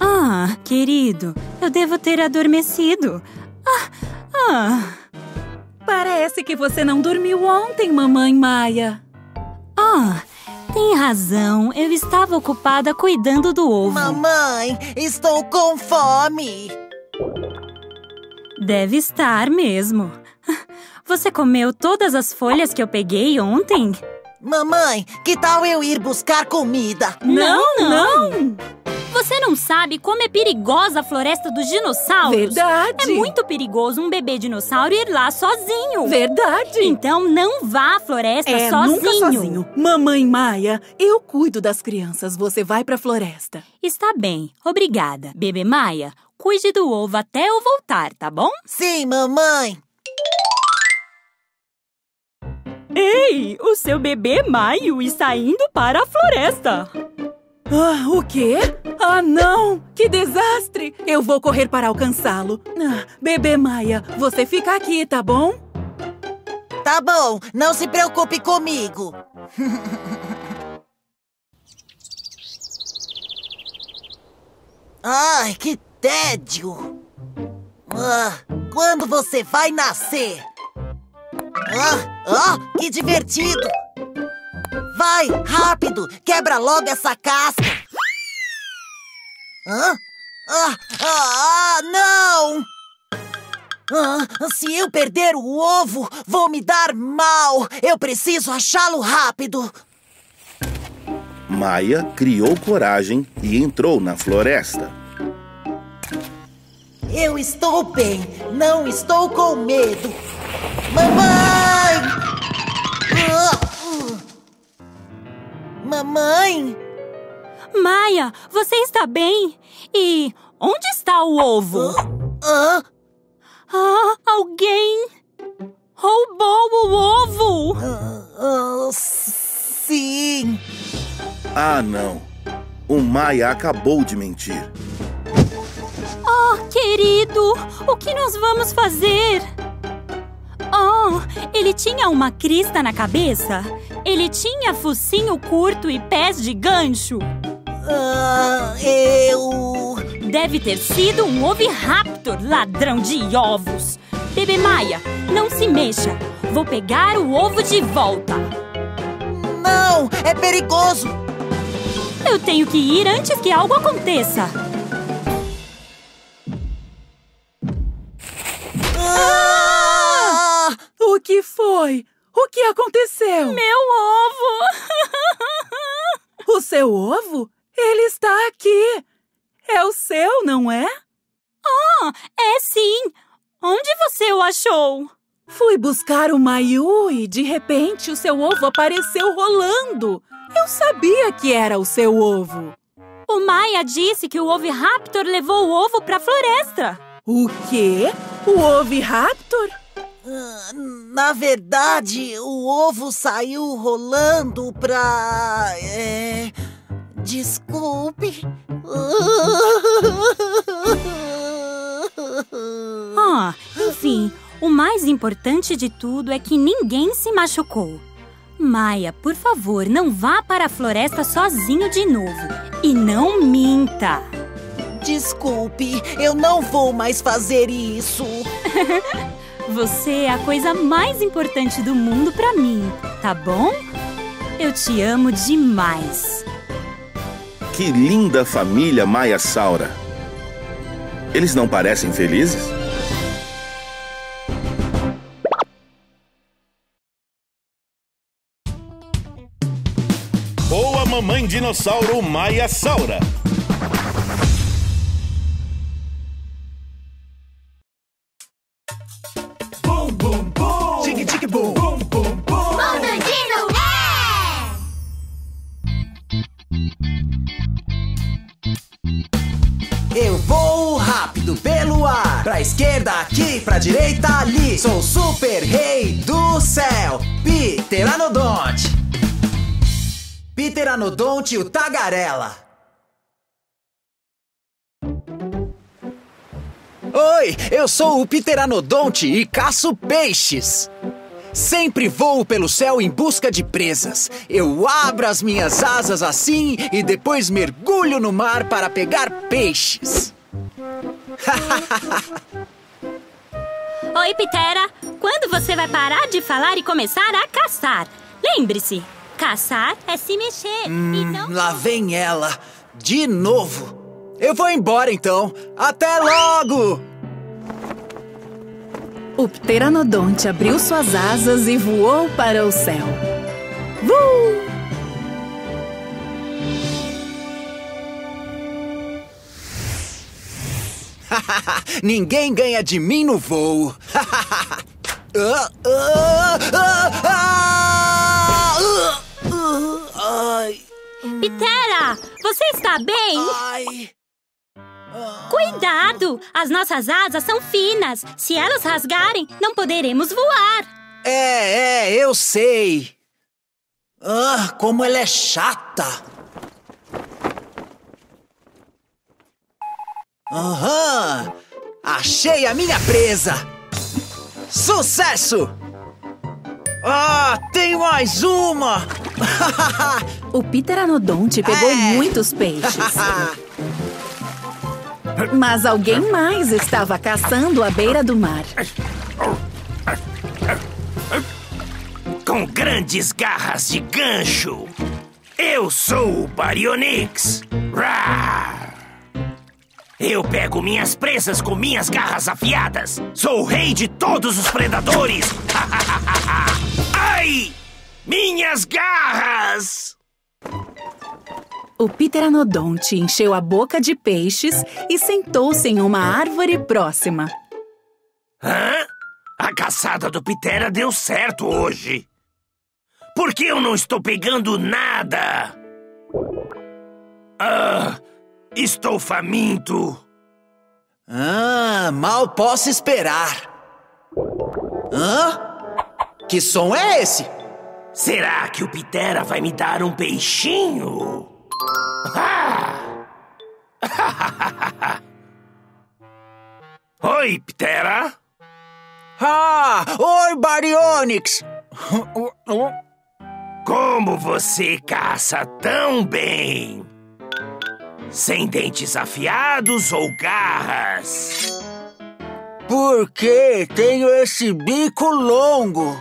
Ah, querido, eu devo ter adormecido. Ah, ah. Parece que você não dormiu ontem, mamãe Maia. Ah, tem razão. Eu estava ocupada cuidando do ovo. Mamãe, estou com fome. Deve estar mesmo. Você comeu todas as folhas que eu peguei ontem? Mamãe, que tal eu ir buscar comida? Não, não! Você não sabe como é perigosa a floresta dos dinossauros? Verdade. É muito perigoso um bebê dinossauro ir lá sozinho. Verdade. Então não vá à floresta É, sozinho. nunca sozinho. Mamãe Maia, eu cuido das crianças. Você vai pra floresta. Está bem, obrigada. Bebê Maia, cuide do ovo até eu voltar, tá bom? Sim, mamãe. Ei, o seu bebê Maio está indo para a floresta. Ah, o quê? Ah, não! Que desastre! Eu vou correr para alcançá-lo. Ah, bebê Maia, você fica aqui, tá bom? Tá bom, não se preocupe comigo. Ai, que tédio! Ah, quando você vai nascer? Ah, ah, que divertido! Vai, rápido, quebra logo essa casca! Hã? Ah, ah, ah, não! Ah, se eu perder o ovo, vou me dar mal! Eu preciso achá-lo rápido! Maia criou coragem e entrou na floresta. Eu estou bem, não estou com medo. Mamãe! Uh. Mamãe? Maia, você está bem? E onde está o ovo? Ah, Ah, alguém roubou o ovo! ah, sim. Ah, não. O Maia acabou de mentir. Oh, querido, o que nós vamos fazer? Oh, ele tinha uma crista na cabeça? Ele tinha focinho curto e pés de gancho? Ah, eu. Deve ter sido um oviraptor, ladrão de ovos. Bebê Maia, não se mexa. Vou pegar o ovo de volta. Não, é perigoso. Eu tenho que ir antes que algo aconteça. Que foi? O que aconteceu? Meu ovo! o seu ovo? Ele está aqui. É o seu, não é? Ah, é sim. Onde você o achou? Fui buscar o Mayu e, de repente, o seu ovo apareceu rolando. Eu sabia que era o seu ovo. O Maia disse que o Oviraptor levou o ovo para a floresta. O quê? O Oviraptor? Na verdade, o ovo saiu rolando pra. É... Desculpe. Ah, enfim, o mais importante de tudo é que ninguém se machucou. Maia, por favor, não vá para a floresta sozinho de novo. E não minta. Desculpe, eu não vou mais fazer isso. Você é a coisa mais importante do mundo para mim, tá bom? Eu te amo demais. Que linda família Maia Saura. Eles não parecem felizes? Boa mamãe dinossauro Maia Saura. Bum. Bum, bum, bum. Mundo Dino Eu vou rápido pelo ar, pra esquerda aqui, pra direita ali. Sou o super rei do céu, Pteranodonte. Pteranodonte, o tagarela. Oi, eu sou o Pteranodonte e caço peixes. Sempre voo pelo céu em busca de presas. Eu abro as minhas asas assim e depois mergulho no mar para pegar peixes. Oi, Pitera. Quando você vai parar de falar e começar a caçar? Lembre-se, caçar é se mexer e não... Lá vem ela, de novo. Eu vou embora então. Até logo! O pteranodonte abriu suas asas e voou para o céu. Vuu! Ninguém ganha de mim no voo. Ah, ah, ah. Pitera, você está bem? Ai. Cuidado! As nossas asas são finas. Se elas rasgarem, não poderemos voar. É, é, eu sei. Ah, como ela é chata. Aham! Achei a minha presa! Sucesso! Ah, tem mais uma! O pteranodonte pegou É. muitos peixes. Mas alguém mais estava caçando à beira do mar. Com grandes garras de gancho. Eu sou o Baryonyx. Eu pego minhas presas com minhas garras afiadas. Sou o rei de todos os predadores. Ai! Minhas garras! O pteranodonte encheu a boca de peixes e sentou-se em uma árvore próxima. Hã? A caçada do Pitera deu certo hoje. Por que eu não estou pegando nada? Ah, estou faminto. Ah, mal posso esperar. Hã? Que som é esse? Será que o Pitera vai me dar um peixinho? Ah! Oi, Pitera. Ah, oi, Baryonyx. Como você caça tão bem? Sem dentes afiados ou garras? Porque tenho esse bico longo.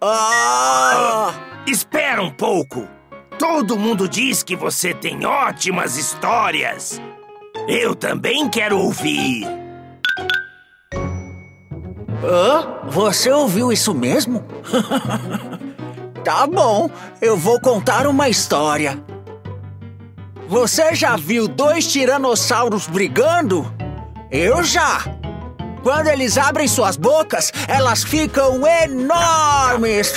Ah! Espera um pouco. Todo mundo diz que você tem ótimas histórias. Eu também quero ouvir. Hã? Você ouviu isso mesmo? tá bom, eu vou contar uma história. Você já viu dois tiranossauros brigando? Eu já! Quando eles abrem suas bocas, elas ficam enormes!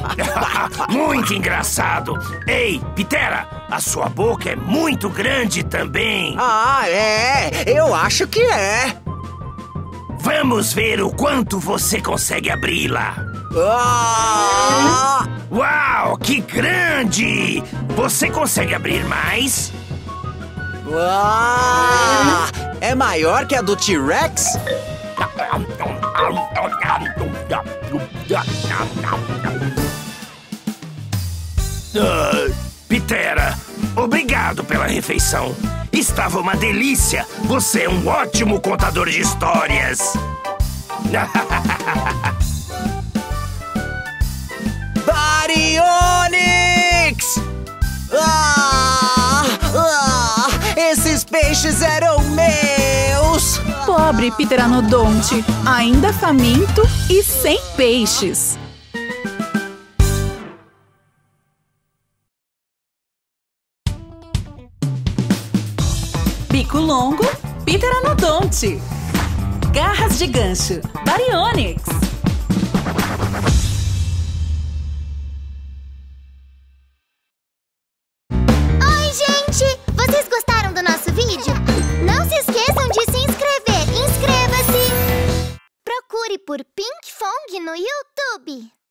muito engraçado! Ei, Pitera, a sua boca é muito grande também! Ah, é! Eu acho que é! Vamos ver o quanto você consegue abri-la! Ah! Uau, que grande! Você consegue abrir mais? Uau! É maior que a do T-Rex? Uh, Pitera, obrigado pela refeição. Estava uma delícia. Você é um ótimo contador de histórias. Baryonyx! Ah! Ah! Esses peixes eram meus! Pobre Pteranodonte, ainda faminto e sem peixes. Bico longo, Pteranodonte. Garras de gancho, Baryonyx. Por Pink Fong no YouTube.